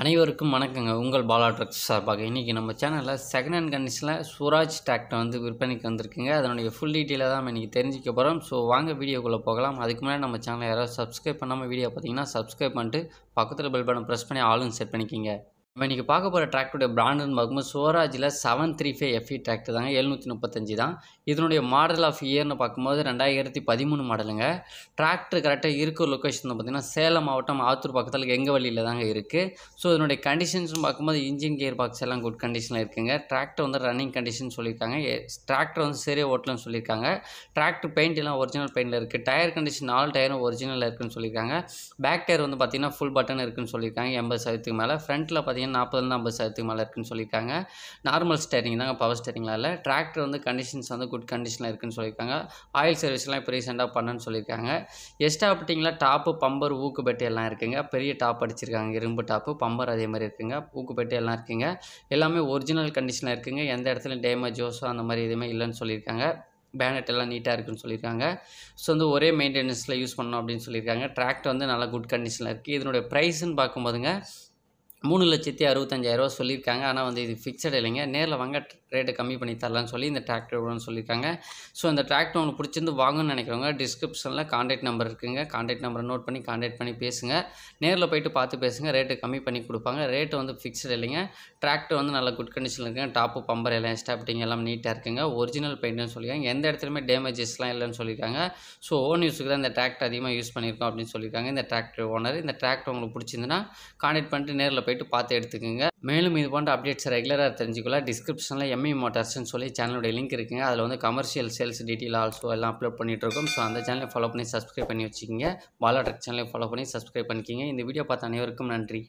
அனைவருக்கும் வணக்கங்க. உங்கள் பாலா ட்ரக்ஸ் சார்பாக இன்றைக்கி நம்ம சேனலில் செகண்ட் ஹேண்ட் கண்டிஷனில் சுராஜ் டிராக்டர் வந்து விற்பனைக்கு வந்திருக்குங்க. அதனுடைய ஃபுல் டீட்டெயிலாக தான் நம்ம இன்றைக்கி தெரிஞ்சுக்க போகிறோம் ஸோ வாங்க வீடியோக்குள்ளே போகலாம். அதுக்கு முன்னாடி நம்ம சேனலை யாராவது சப்ஸ்கிரைப் பண்ணாமல் வீடியோ பார்த்தீங்கன்னா சப்ஸ்கிரைப் பண்ணிட்டு பக்கத்தில் பெல் பட்டன் ப்ரெஸ் பண்ணி ஆளுன்னு செட் பண்ணிக்கிங்க. நம்ம இன்றைக்கி பார்க்க போகிற டிராக்டருடைய பிராண்டுன்னு பார்க்கும்போது சுவராஜில் seven three five FE tractor தாங்க எழுநூற்றி முப்பத்தஞ்சு தான். இதனுடைய மாடல் ஆஃப் இயர்னு பார்க்கும்போது ரெண்டாயிரத்தி பதிமூணு மாடலுங்க டிராக்டர் கரெக்டாக இருக்கிற லொக்கேஷன் பார்த்தீங்கன்னா சேலம் மாவட்டம் ஆத்தூர் பக்கத்தில் எங்கள் வழியில் தாங்க இருக்குது ஸோ இதனுடைய கண்டிஷன்ஸ்னு பார்க்கும்போது இன்ஜின் கியர் பாக்ஸ் எல்லாம் குட் கண்டிஷனில் இருக்குங்க. டிராக்டர் வந்து ரன்னிங் கண்டிஷன் சொல்லியிருக்காங்க. டிராக்டர் வந்து சரியாக ஓட்டலன்னு சொல்லியிருக்காங்க. டிராக்டர் பெயிண்ட் எல்லாம் ஒரிஜினல் பெயிண்டில் இருக்குது டயர் கண்டிஷன் நாலு டயரும் ஒரிஜினலில் இருக்குன்னு சொல்லியிருக்காங்க. பேக் டயர் வந்து பார்த்தீங்கன்னா ஃபுல் பட்டன் இருக்குன்னு சொல்லியிருக்காங்க. எண்பது சதவீதத்துக்கு மேலே. ஃப்ரண்ட்டில் பார்த்தீங்கன்னா நாற்பதுலேருந்து ஐம்பது சதவீதத்துக்கு மேலே இருக்குன்னு சொல்லியிருக்காங்க. நார்மல் ஸ்டேரிங் தாங்க பவர் ஸ்டேரிங்லாம் இல்லை. டிராக்டர் வந்து கண்டிஷன்ஸ் வந்து குட் கண்டிஷனில் இருக்குன்னு சொல்லியிருக்காங்க. ஆயில் சர்வீஸ்லாம் இப்போ ரீசெண்டாக பண்ணுன்னு சொல்லியிருக்காங்க. எஸ்டா பட்டிங்களா டாப்பு பம்பர் ஊக்கு பெட்டி எல்லாம் இருக்குங்க. பெரிய டாப் அடிச்சிருக்காங்க இரும்பு டாப்பு பம்பர் அதே மாதிரி இருக்குங்க. ஊக்கு பெட்டி எல்லாம் இருக்குங்க. எல்லாமே ஒரிஜினல் கண்டிஷனில் இருக்குங்க. எந்த இடத்துல டேமேஜோஸோ அந்த மாதிரி எதுவுமே இல்லைன்னு சொல்லியிருக்காங்க. பேனட் எல்லாம் நீட்டாக இருக்குன்னு சொல்லியிருக்காங்க. ஸோ வந்து ஒரே மெயின்டெனன்ஸில் யூஸ் பண்ணணும் அப்படின்னு சொல்லியிருக்காங்க. டிராக்டர் வந்து நல்லா குட் கண்டிஷனில் இருக்குது இதனுடைய ப்ரைஸ்ன்னு பார்க்கும்போதுங்க மூணு லட்சத்தி அறுபத்தஞ்சாயிரரூவா சொல்லியிருக்காங்க. ஆனால் வந்து இது ஃபிக்ஸட் இல்லைங்க. நேரில் வாங்க ரேட்டை கம்மி பண்ணி தரலான்னு சொல்லி இந்த டிராக்டர் விடணும்னு சொல்லியிருக்காங்க. ஸோ இந்த டிராக்டர் உங்களுக்கு பிடிச்சிருந்து வாங்கணும்னு நினைக்கிறவங்க டிஸ்கிரிப்ஷனில் காண்டாக்ட் நம்பர் இருக்குங்க. காண்டாக்ட் நம்பரை நோட் பண்ணி காண்டாக்ட் பண்ணி பேசுங்க. நேரில் போயிட்டு பார்த்து பேசுங்க. ரேட்டு கம்மி பண்ணி கொடுப்பாங்க. ரேட்டு வந்து ஃபிக்ஸட் இல்லைங்க. டிராக்டர் வந்து நல்ல குட் கண்டிஷனில் இருக்குங்க. டாப்பு பம்பர் எல்லாம் ஸ்டாப்டிங் எல்லாம் நீட்டாக இருக்குங்க. ஒரிஜினல் பெயிண்ட்னு சொல்லியிருக்காங்க. எந்த இடத்துலையுமே டேமேஜஸ்லாம் இல்லைன்னு சொல்லியிருக்காங்க. ஸோ ஓன் யூஸுக்கு தான் இந்த டிராக்டர் அதிகமாக யூஸ் பண்ணியிருக்கோம் அப்படின்னு சொல்லியிருக்காங்க. இந்த டிராக்டர் ஓனர் இந்த டிராக்டர் உங்களுக்கு பிடிச்சிருந்துன்னா காண்டாக்ட் பண்ணிட்டு நேரில் போயிட்டு பார்த்து எடுத்துக்கோங்க. மேலும் இது போன்ற அப்டேட்ஸ் ரெகுலராக தெரிஞ்சுக்கலாம் டிஸ்கிரிப்ஷனில் எம்இ மோட்டார்ஸ்னு சொல்லி சேனலுடைய லிங்க் இருக்குங்க. அதில் வந்து கமர்ஷியல் சேல்ஸ் டீட்டெயில் ஆல்சோ எல்லாம் அப்லோட் பண்ணிட்டு இருக்கோம் ஸோ அந்த சேனலை ஃபாலோ பண்ணி சப்ஸ்கிரைப் பண்ணி வச்சுக்கோங்க. பாலா ட்ரக் சேனலை ஃபாலோ பண்ணி சப்ஸ்கிரைப் பண்ணிக்கிங்க. இந்த வீடியோ பார்த்த அனைவருக்கும் நன்றி.